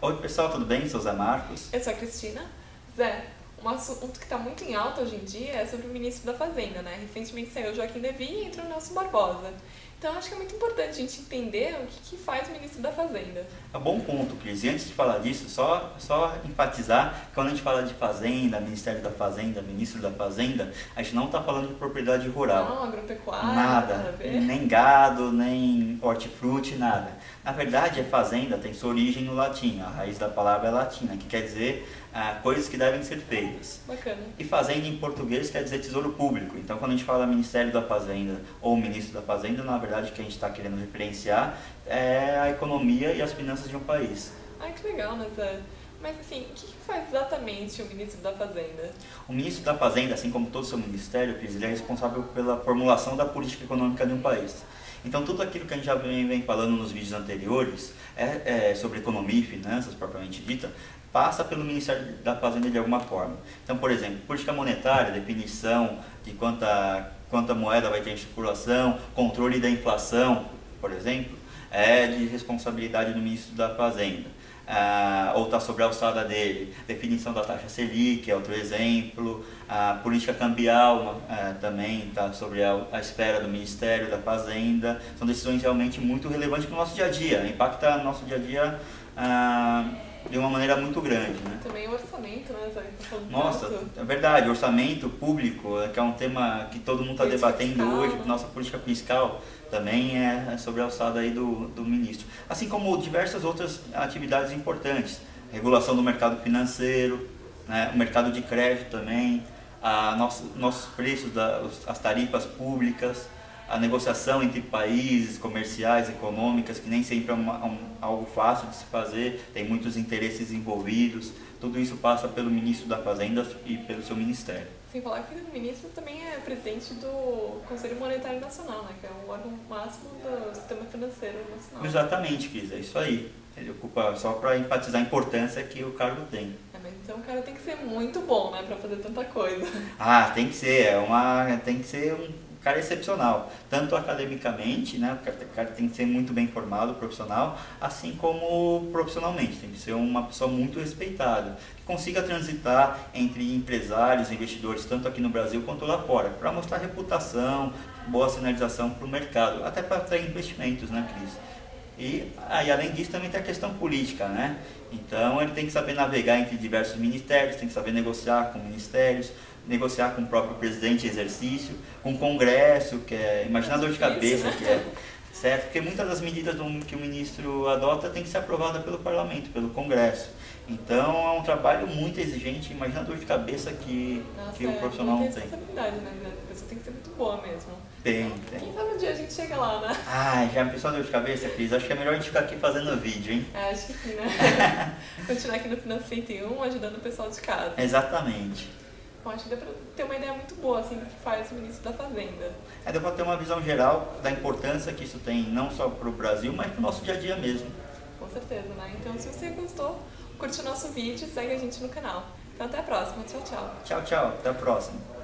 Oi pessoal, tudo bem? Sou Zé Marcos. Eu sou a Cristina. Zé, um assunto que está muito em alta hoje em dia é sobre o ministro da Fazenda, né? Recentemente saiu Joaquim Levy e entrou o Nelson Barbosa. Então acho que é muito importante a gente entender o que, que faz o ministro da Fazenda. É um bom ponto, Cris. E antes de falar disso, só, só enfatizar que quando a gente fala de Fazenda, Ministério da Fazenda, Ministro da Fazenda, a gente não está falando de propriedade rural. Não, agropecuária, nada. Nem gado, nem hortifruti, nada. Na verdade, é fazenda, tem sua origem no latim. A raiz da palavra é latina, que quer dizer ah, coisas que devem ser feitas. Bacana. E fazenda em português quer dizer tesouro público. Então, quando a gente fala Ministério da Fazenda ou Ministro da Fazenda, na verdade, o que a gente está querendo referenciar é a economia e as finanças de um país. Ai, que legal, Zé? Mas assim, o que faz exatamente o ministro da Fazenda? O ministro da Fazenda, assim como todo o seu ministério, Cris, ele é responsável pela formulação da política econômica de um país. Então, tudo aquilo que a gente já vem, falando nos vídeos anteriores é, é, sobre economia e finanças, propriamente dita, passa pelo Ministério da Fazenda de alguma forma. Então, por exemplo, política monetária, definição de quanta, quanta moeda vai ter em circulação, controle da inflação, por exemplo, é de responsabilidade do Ministro da Fazenda. Ah, ou está sobre a alçada dele. Definição da taxa Selic é outro exemplo. A política cambial ah, também está sobre a, a, do Ministério da Fazenda. São decisões realmente muito relevantes para o nosso dia a dia. Impacta nosso dia a dia ah, de uma maneira muito grande. Né? Também o orçamento, né? Tá Nossa, é verdade, orçamento público, que é um tema que todo mundo está debatendo fiscal, hoje, né? nossa política fiscal também é sobre a alçada aí do, do ministro. Assim como diversas outras atividades importantes, regulação do mercado financeiro, né? o mercado de crédito também, a nosso, nossos preços, da, as tarifas públicas, a negociação entre países comerciais, econômicas, que nem sempre é uma, um, algo fácil de se fazer, tem muitos interesses envolvidos. Tudo isso passa pelo ministro da Fazenda e pelo seu ministério. Sem falar que o ministro também é presidente do Conselho Monetário Nacional, né, que é o órgão máximo do sistema financeiro nacional. Exatamente, Cris, é isso aí. Ele ocupa só para enfatizar a importância que o cargo tem. É, mas então o cara tem que ser muito bom, né, para fazer tanta coisa. Ah, tem que ser, é uma, tem que ser um cara excepcional, tanto academicamente, né, o cara tem que ser muito bem formado, profissional, assim como profissionalmente, tem que ser uma pessoa muito respeitada, que consiga transitar entre empresários, investidores, tanto aqui no Brasil quanto lá fora, para mostrar reputação, boa sinalização para o mercado, até para atrair investimentos, né, Cris? E aí, além disso, também tem a questão política, né? Então, ele tem que saber navegar entre diversos ministérios, tem que saber negociar com ministérios, negociar com o próprio presidente em exercício, com o Congresso, que é, imagina a dor de cabeça que é, certo? Porque muitas das medidas do, que o ministro adota tem que ser aprovada pelo parlamento, pelo Congresso. Então é um trabalho muito exigente, imagina a dor de cabeça que, Nossa, que o profissional tem. tem. responsabilidade, né? A pessoa tem que ser muito boa mesmo. Tem, tem. Quem sabe um dia a gente chega lá, né? Ah, já pensou a dor de cabeça, Cris? Acho que é melhor a gente ficar aqui fazendo vídeo, hein? É, acho que sim, né? Continuar aqui no Finanças 101 ajudando o pessoal de casa. Exatamente. Acho que deu para ter uma ideia muito boa assim, do que faz o ministro da Fazenda. É, deu para ter uma visão geral da importância que isso tem, não só para o Brasil, mas para o nosso dia a dia mesmo. Com certeza, né? Então, se você gostou, curte o nosso vídeo e segue a gente no canal. Então, até a próxima. Tchau, tchau. Tchau, tchau. Até a próxima.